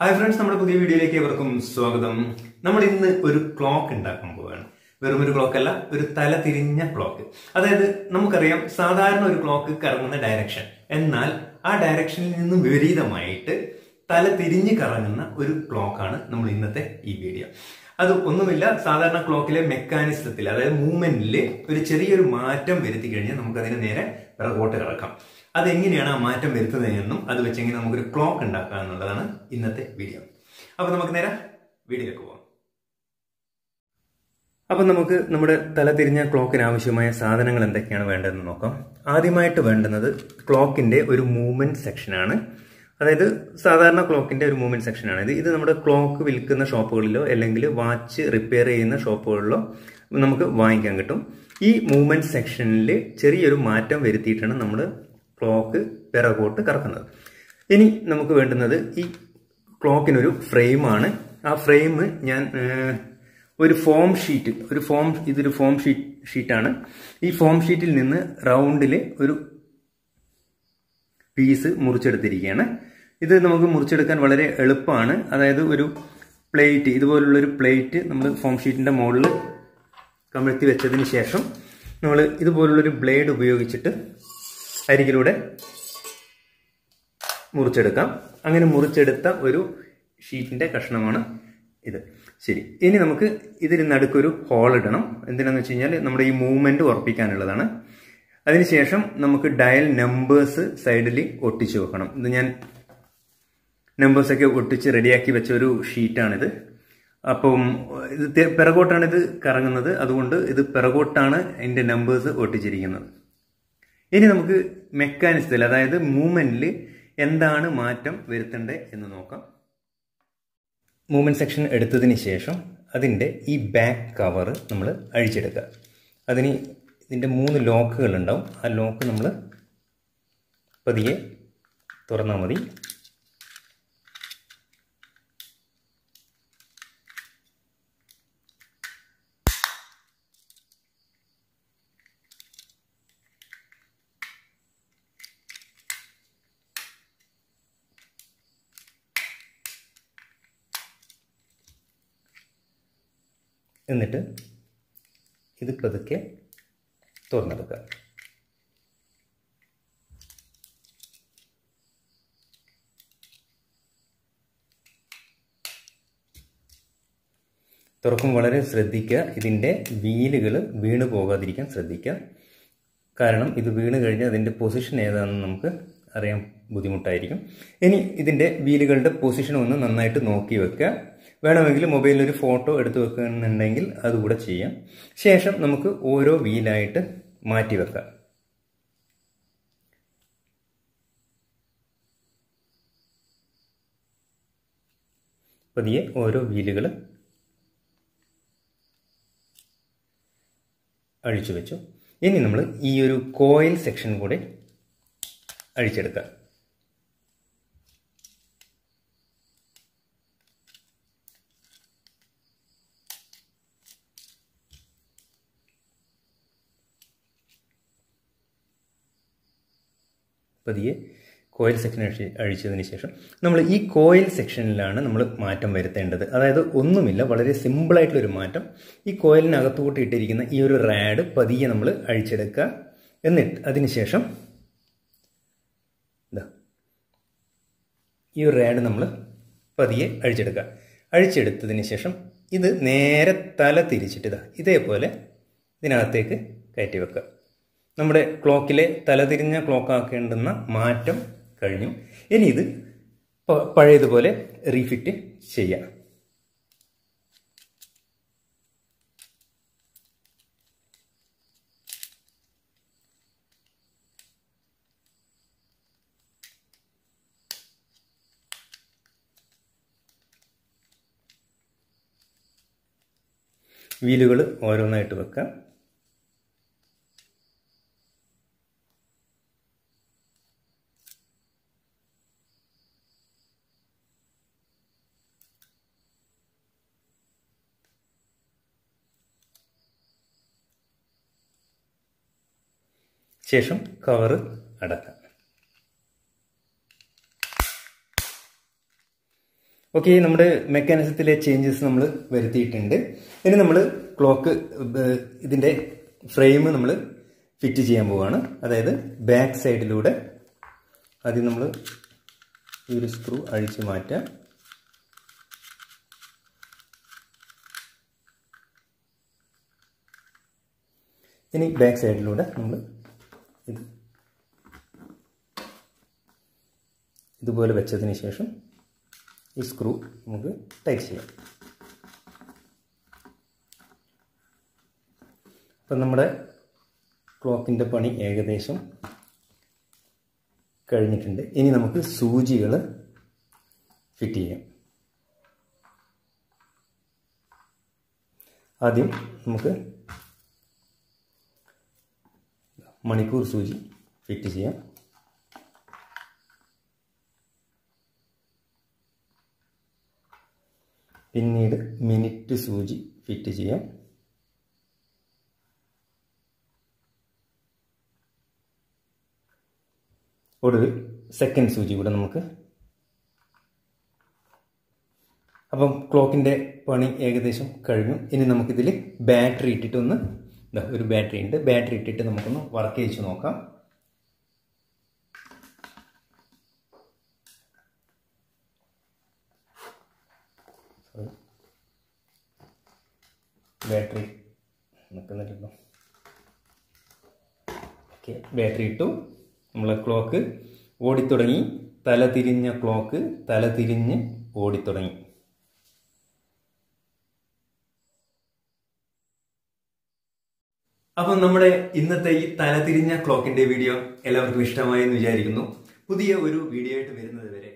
Hi friends നമ്മുടെ പുതിയ വീഡിയോയിലേക്ക് ഏവർക്കും സ്വാഗതം. നമ്മൾ ഇന്ന് ഒരു ക്ലോക്ക് ഉണ്ടാക്കാൻ പോവുകയാണ് വെറും ഒരു ക്ലോക്ക് അല്ല ഒരു തല തിരിഞ്ഞ ക്ലോക്ക് അതായത് നമുക്കറിയാം സാധാരണ ഒരു ക്ലോക്ക് കറങ്ങുന്ന ഡയറക്ഷൻ എന്നാൽ ആ ഡയറക്ഷനിൽ നിന്നും വിപരീതമായിട്ട് തല തിരിഞ്ഞ് കറങ്ങുന്ന ഒരു ക്ലോക്കാണ് നമ്മൾ ഇന്നത്തെ ഈ വീഡിയോ അത് ഒന്നുമില്ല സാധാരണ ക്ലോക്കിലെ മെക്കാനിസത്തിൽ അതായത് മൂവ്മെന്റിൽ ഒരു ചെറിയൊരു മാറ്റം വരുത്തി കഴിഞ്ഞാൽ നമുക്കതിനെ നേരെ പിറകോട്ട് കിടക്കാം. അതെങ്ങനെയാണ് ആ മാറ്റം വരുത്തുന്നതെന്നും അത് വെച്ച് എങ്ങനെ നമുക്കൊരു ക്ലോക്ക് ഉണ്ടാക്കാം എന്നുള്ളതാണ് ഇന്നത്തെ വീഡിയോ. അപ്പൊ നമുക്ക് നേരെ വീഡിയോയിലേക്ക് പോവാം. അപ്പൊ നമുക്ക് നമ്മുടെ തല തിരിഞ്ഞ ക്ലോക്കിന് ആവശ്യമായ സാധനങ്ങൾ എന്തൊക്കെയാണ് വേണ്ടതെന്ന് നോക്കാം. ആദ്യമായിട്ട് വേണ്ടുന്നത് ക്ലോക്കിന്റെ ഒരു മൂവ്മെന്റ് സെക്ഷനാണ് അതായത് സാധാരണ ക്ലോക്കിന്റെ ഒരു മൂവ്മെന്റ് സെക്ഷനാണ് ഇത് ഇത് നമ്മുടെ ക്ലോക്ക് വിൽക്കുന്ന ഷോപ്പുകളിലോ അല്ലെങ്കിൽ വാച്ച് റിപ്പയർ ചെയ്യുന്ന ഷോപ്പുകളിലോ നമുക്ക് വാങ്ങിക്കാൻ കിട്ടും. ഈ മൂവ്മെന്റ് സെക്ഷനിൽ ചെറിയൊരു മാറ്റം വരുത്തിയിട്ടാണ് നമ്മൾ ക്ലോക്ക് പിറകോട്ട് കറക്കുന്നത്. ഇനി നമുക്ക് വേണ്ടുന്നത് ഈ ക്ലോക്കിനൊരു ഫ്രെയിമാണ്. ആ ഫ്രെയിം ഞാൻ ഒരു ഫോം ഷീറ്റ് ഒരു ഫോം ഇതൊരു ഫോം ഷീറ്റ് ഷീറ്റാണ്. ഈ ഫോം ഷീറ്റിൽ നിന്ന് റൗണ്ടിൽ ഒരു പീസ് മുറിച്ചെടുത്തിരിക്കുകയാണ്. ഇത് നമുക്ക് മുറിച്ചെടുക്കാൻ വളരെ എളുപ്പമാണ്. അതായത് ഒരു പ്ലേറ്റ് ഇതുപോലുള്ള ഒരു പ്ലേറ്റ് നമ്മൾ ഫോം ഷീറ്റിന്റെ മുകളിൽ കമഴ്ത്തി വെച്ചതിന് ശേഷം നമ്മൾ ഇതുപോലുള്ളൊരു ബ്ലേഡ് ഉപയോഗിച്ചിട്ട് അരികിലൂടെ മുറിച്ചെടുക്കാം. അങ്ങനെ മുറിച്ചെടുത്ത ഒരു ഷീറ്റിന്റെ കഷ്ണമാണ് ഇത്. ശരി. ഇനി നമുക്ക് ഇതിൽ നടുക്കൊരു ഹോൾ ഇടണം. എന്തിനാന്ന് വെച്ച് കഴിഞ്ഞാൽ നമ്മുടെ ഈ മൂവ്മെന്റ് ഉറപ്പിക്കാനുള്ളതാണ്. അതിനുശേഷം നമുക്ക് ഡയൽ നമ്പേഴ്സ് സൈഡിൽ ഒട്ടിച്ച് വെക്കണം. ഇത് ഞാൻ നമ്പേഴ്സൊക്കെ ഒട്ടിച്ച് റെഡിയാക്കി വെച്ച ഒരു ഷീറ്റാണിത് അപ്പം ഇത് പിറകോട്ടാണ് ഇത് കറങ്ങുന്നത്. അതുകൊണ്ട് ഇത് പിറകോട്ടാണ് എന്റെ നമ്പേഴ്സ് ഒട്ടിച്ചിരിക്കുന്നത്. ഇനി നമുക്ക് മെക്കാനിസത്തിൽ അതായത് മൂവ്മെന്റിൽ എന്താണ് മാറ്റം വരുത്തേണ്ടത് എന്ന് നോക്കാം. മൂവ്മെന്റ് സെക്ഷൻ എടുത്തതിന് ശേഷം അതിന്റെ ഈ ബാക്ക് കവർ നമ്മൾ അഴിച്ചെടുക്കുക. അതിന് ഇതിന്റെ മൂന്ന് ലോക്കുകൾ ഉണ്ടാവും. ആ ലോക്ക് നമ്മൾ പതിയെ തുറന്നാൽ മതി. എന്നിട്ട് ഇത് പതുക്കെ തുറന്നെടുക്കുക. തുറക്കും വളരെ ശ്രദ്ധിക്കുക. ഇതിന്റെ വീലുകൾ വീണ് പോകാതിരിക്കാൻ ശ്രദ്ധിക്കുക. കാരണം ഇത് വീണ് കഴിഞ്ഞാൽ അതിന്റെ പൊസിഷൻ ഏതാണെന്ന് നമുക്ക് അറിയാൻ ബുദ്ധിമുട്ടായിരിക്കും. ഇനി ഇതിന്റെ വീലുകളുടെ പൊസിഷൻ ഒന്ന് നന്നായിട്ട് നോക്കി വെക്കുക. വേണമെങ്കിൽ മൊബൈലിൽ ഒരു ഫോട്ടോ എടുത്തു വെക്കുന്നുണ്ടെങ്കിൽ അതുകൂടെ ചെയ്യാം. ശേഷം നമുക്ക് ഓരോ വീലായിട്ട് മാറ്റി വെക്കാം. പതിയെ ഓരോ വീലുകൾ അഴിച്ചു വെച്ചു. ഇനി നമ്മൾ ഈ ഒരു കോയിൽ സെക്ഷൻ കൂടെ അഴിച്ചെടുക്കുക പതിയെ കോയിൽ സെക്ഷൻ അഴിച്ചതിന് ശേഷം നമ്മൾ ഈ കോയിൽ സെക്ഷനിലാണ് നമ്മൾ മാറ്റം വരുത്തേണ്ടത്. അതായത് ഒന്നുമില്ല വളരെ സിമ്പിളായിട്ടുള്ളൊരു മാറ്റം. ഈ കോയിലിനകത്തുകൂട്ടി ഇട്ടിരിക്കുന്ന ഈ ഒരു റാഡ് പതിയെ നമ്മൾ അഴിച്ചെടുക്കുക. എന്നിട്ട് അതിനുശേഷം ഇതാ ഈ ഒരു റാഡ് നമ്മൾ പതിയെ അഴിച്ചെടുക്കുക. അഴിച്ചെടുത്തതിന് ശേഷം ഇത് നേരെ തല തിരിച്ചിട്ട് ഇതാ ഇതേപോലെ ഇതിനകത്തേക്ക് കയറ്റി വെക്കുക. നമ്മുടെ ക്ലോക്കിലെ തലതിരിഞ്ഞ ക്ലോക്ക് ആക്കേണ്ടുന്ന മാറ്റം കഴിഞ്ഞു. ഇനി ഇത് പഴയതുപോലെ റീഫിറ്റ് ചെയ്യാം. വീലുകൾ ഓരോന്നായിട്ട് വെക്കാം. ശേഷം കവറ് അടക്കാം. ഓക്കെ നമ്മുടെ മെക്കാനിസത്തിലെ ചേഞ്ചസ് നമ്മൾ വരുത്തിയിട്ടുണ്ട്. ഇനി നമ്മൾ ക്ലോക്ക് ഇതിന്റെ ഫ്രെയിം നമ്മൾ ഫിറ്റ് ചെയ്യാൻ പോവുകയാണ് അതായത് ബാക്ക് സൈഡിലൂടെ ആദ്യം നമ്മൾ ഈ ഒരു സ്ക്രൂ അഴിച്ച് മാറ്റാം. ഇനി ബാക്ക് സൈഡിലൂടെ നമ്മൾ ഇത്. ഇതുപോലെ വെച്ചതിന് ശേഷം ഈ സ്ക്രൂ നമുക്ക് ടൈറ്റ് ചെയ്യാം. അപ്പം നമ്മുടെ ക്ലോക്കിന്റെ പണി ഏകദേശം കഴിഞ്ഞിട്ടുണ്ട്. ഇനി നമുക്ക് സൂചികൾ ഫിറ്റ് ചെയ്യാം. ആദ്യം നമുക്ക് മണിക്കൂർ സൂചി ഫിറ്റ് ചെയ്യാം. പിന്നീട് മിനിറ്റ് സൂചി ഫിറ്റ് ചെയ്യാം. ഒടുവിൽ സെക്കൻഡ് സൂചി കൂടെ നമുക്ക്. അപ്പം ക്ലോക്കിന്റെ പണി ഏകദേശം കഴിഞ്ഞു. ഇനി നമുക്കിതിൽ ബാറ്ററി ഇട്ടിട്ടൊന്ന് ഒരു ബാറ്ററി ഉണ്ട്. ബാറ്ററി ഇട്ടിട്ട് നമുക്കൊന്ന് വർക്ക് ചെയ്ത് നോക്കാം. ബാറ്ററി നിൽക്കുന്നില്ലല്ലോ. ഓക്കെ ബാറ്ററി ഇട്ടു. നമ്മളെ ക്ലോക്ക് ഓടിത്തുടങ്ങി. തല തിരിഞ്ഞ ക്ലോക്ക് തല തിരിഞ്ഞ് ഓടിത്തുടങ്ങി. അപ്പം നമ്മുടെ ഇന്നത്തെ ഈ തലതിരിഞ്ഞ ക്ലോക്കിന്റെ വീഡിയോ എല്ലാവർക്കും ഇഷ്ടമായി എന്ന് വിചാരിക്കുന്നു. പുതിയ ഒരു വീഡിയോ ആയിട്ട് വരുന്നത് വരെ